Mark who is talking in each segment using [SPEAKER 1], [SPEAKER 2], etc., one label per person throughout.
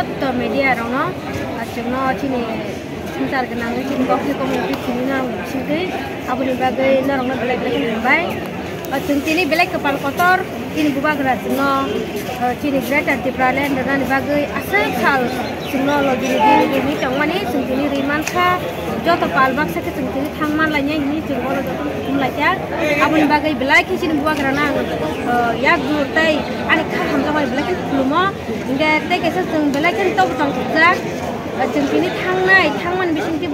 [SPEAKER 1] Prodotto mediarono attorno a samsar ke nang tin box ko mo bi tin na mo sin dei abun ba ge na rong na black black ni bai chungtini belek kepala kotor ini buka gerak no e, chini greater di pralen dengan bagai asal kal sungno logi logi logi ini cuma ini chungtini riman ka jauh joto bak sakit chungtini thangman lainnya ini chungwa lo joto kum lainnya abun bagai belek ini buka gerak nang e, ya gur tay ane kah hamza mau belek belum lumo enggak tay kesel chung belek itu bukan e, kerja chungtini thang nai tang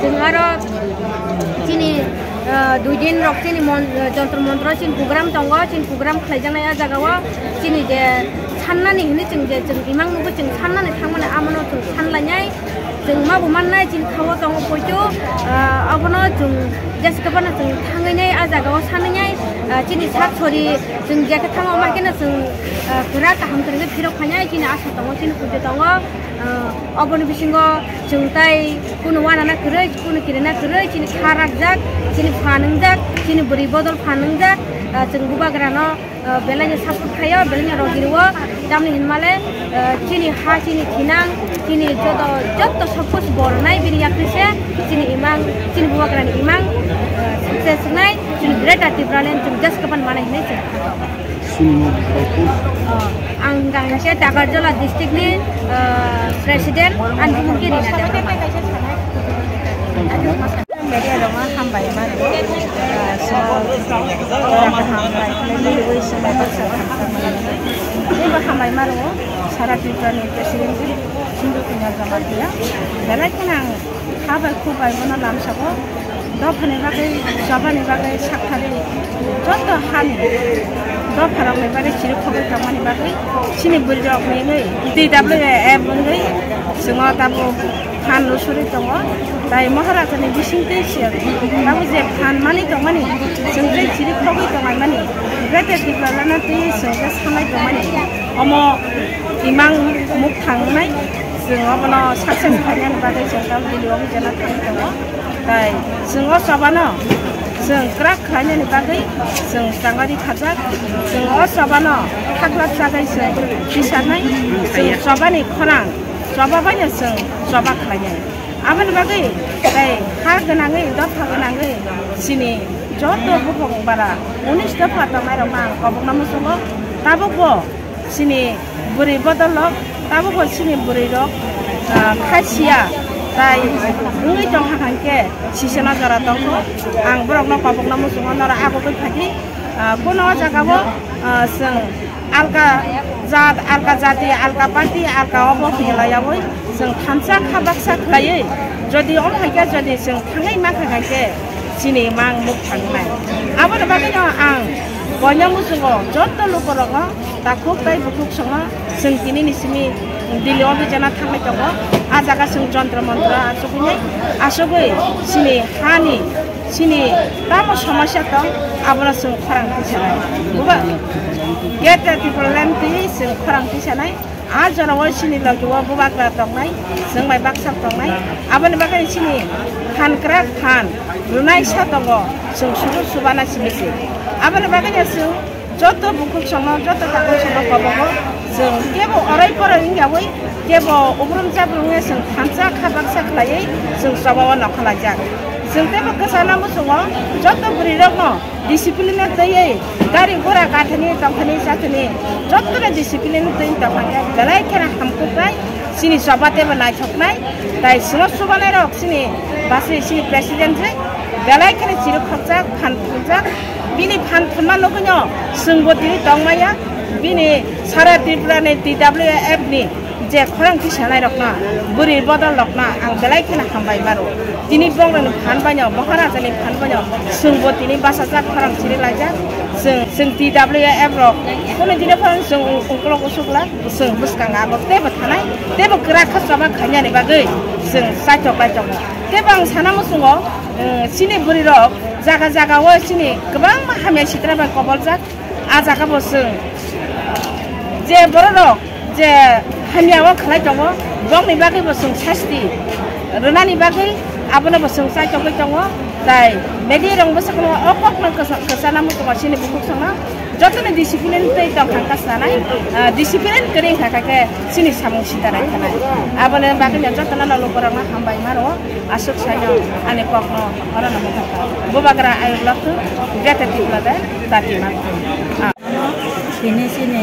[SPEAKER 1] সিংহার চিনি দুই দিন rock চিনি যন্ত্র মন্ত্র চিন programme দङ চিন প্রোগ্राम খাইজানায় জায়গাও চিনি যে সাননাनै हिँड्ने जों जे जों इमां नुबो जों साननानै थांबानो आमानाव जों सानलायनाय जों मा बुमाननाय जिन खावा दङ बयजो अबनो जों जेसकबाना जों थाङैनाय आजागाव सानैनाय जिनि सा सरि जों जेखो थाङाव माकेना जों गोरा गाहाम गोरोङै फिराव फानाय जिनि आसा दङ जिनि खुजो दङ अबनो बिसिंग जों ताय कुनु वाना ना गोरै कुनु किरेना गोरै जिनि खाराक जाक जिनि फानों जाक sini beri bodol panengja cengguba grano belanya saput kaya belanya rogirwo damni hinmale chini ha chini tinang chini jodo jodo sapus bornai bini yakrise chini imang chini buwa grani imang sukses naik, chini berada di peralian jas kapan mana ini cek ang gangse takarjola district ni presiden an mungkin ini ada
[SPEAKER 2] हामबाय लोगो इसोरनाय बाथ्रा जेबो हामबाय मारो सारा त्रिपुरानि president Hindu Kumar Jamatia बेलायखौनो आं हाबाय खुबाय बना लामसाखौ दफानि बागै जाबानि बागै साखारि जत हानि दफारावनि बागै सिरि खबर खामानि बागै सिनि बुरजावखैनो दै दाब्लै एबनै जोङो दाबो फानलु सुरि दङ दायो महाराजानि बिसिंखै सियार दाबो जे फाननानै दङ नि chiri khogi tongai mani rete tipla lana tu soja sangai tongai omo imang muk thangnai जोङो बन साक्सेस खालामनो बादै जों गाव दिल्लीयाव जाना थांनो दङ दाय जोङो सबानो जों ग्राक खालामनो बादै जों जांगारि खाजाक जोङो सबानो थाग्ला जागाय जों बिसारनाय जों सबानि खरां सबाबायनो जों सबा खालामनाय आमोन बादै दाय हा गोनाङै दफा गोनाङै सिनि joto bubuk bara unis da pata mairo mang kobuk namu sungo tabuk bo sini buri bodol lok tabuk bo sini buri lok kasia তাই রুই টং হাঁকে সিসেনা জরা টংক আং বরক ন কবক ন মুসুং নরা আগত থাকি কোন জায়গাব সং আলকা জাত আলকা জাতি আলকা পার্টি আলকা অব হেলায়াবই সং খামসা খাবাকসা খাই যদি অম হাঁকে যদি সং খাঙাই মাখা হাঁকে 진행망 목장말 아무나 말이야 앙 원양무수고 저떨로 걸어가 다 국가의 북극성어 승기는 있음이 দিলে অভিযানা থাকলে তব আজাগা সং যন্ত্র মন্ত্র আসবিনাই আসবই সিনি হানি সিনি তাম সমস্যা তো আবরা সং খরাংটি সানাই বুবা গেটা টিপলেন তি song খরাংটি Sanai a jona wo sini lo ki wo bu bak la tong nai sung mai bak sak tong nai abon bak ni sini khan kra khan lunai sa tong go sung suru subana sini si abon bak ni su যত বুকুক সঙ্গ যত কাকুক সঙ্গ পাবো जों जेबो अरायफोर हिंगावै जेबो उग्रुम जाब्रुङै जों खानसा खाबाक्सा खालायै जों सबावा नखालायजाग जुन तसारन जो बुढी र म डिसिप्ले चाहिँ गाडी घर गठने दखनी साथी जस्तो डिसिप्लेन तपाईँ बेलाइखेर हामीलाई सिनी सबै नाइब्ने दाइ सब सबै रिनी बसेर प्रेसडेन्ट्री बेलाइखेर जिरो खा फा वि फानुना लु सङ्गो दिने दाउने सारा त्रिपुरा नै D W Jangan-jangan, wah, sini kebang mahamnya citra bang kobol zak, azak kamu sen. Jangan berdoa, যে হামিয়াও খাই দङ বংনি বাকৈबो जों শাস্তি রোনানি বাকৈ আবনাবো जों চাইতগৈ দङ তাই মেডি রংবো সকল অকক কসানা মুকমা সিনি বুকুক সঙ্গা যতনে ডিসিপ্লিন তৈ দংখাং কাসানাই ডিসিপ্লিন করিং থাকাকে সিনি সামু সিতারাই খানাই আবনে বাকৈ যতনা নলো করমা হামবাই মারো আসুক সাইন আনে পকন অরন মুখাকা বোবাগরা আয়ুলক গ্যাতে তিবলাদে তাকি মার
[SPEAKER 3] সিনি সিনি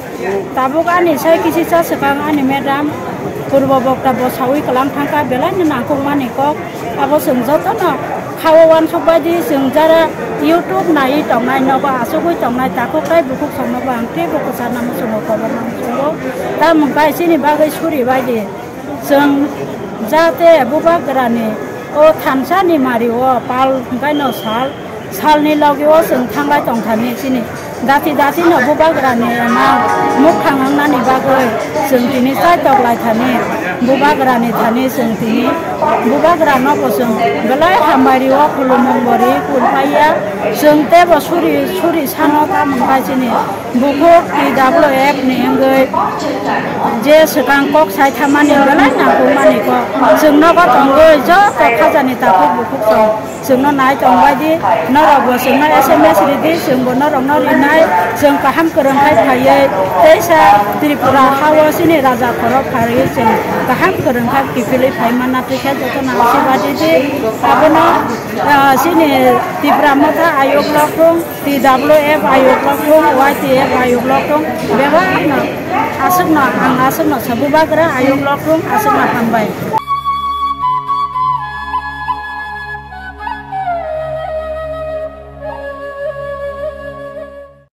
[SPEAKER 3] tabuk ani saya kisi sa sekang ani medam purba bokta bosawi kelang tangka bela ni nangkung mani kok abo sengjot no খাওয়ান সবাই जों যারা ইউটিউব নাই টংনাই নব আসুগুই টংনাই তাকো খাই বুকুক সংনব আংতে বুকুক সার নাম সঙ্গ খবর নাম সঙ্গ তা মুখা এসেনি বাগै सुरिबायदि जों जाहाथे बुबा गोरानि अ थानसानि मारिअ पाल ओमफ्राय न साल सालनि लगेव जों थांबाय दंथानि एसेनि गासै जासिनो बुबाग्रानिमा मुख थांनानै बागै जों दिनै साइटआवलाय थाने बुबाग्रानि थाने जोंथि दिनै बुबाग्रा नखौ जों बेलाय हामारिवा खुलुमंगरि खुलफाया जों तेबो सुरि सुरि सानाव थामोनबाय जोंनि बुखुर दाबो ए je sekang kok sai thamani bala na ko mani ko sungno ko tonggo jo ko khajani ta ko bukuk so sungno nai tongbai di no ro bo sungno sms ri di sungbo no rong no ri nai sung ka ham korong khai phaye teisa tripura hawa sini raja koro phari sung ka ham korong khai kipili phai mana pe kha jo na si ba di di abono sini tripura mata ayog lokong twf ayog lokong ytf ayog lokong bewa na asuk na ang asuk asumlah sabu ayo ayung lokrum asumlah hambai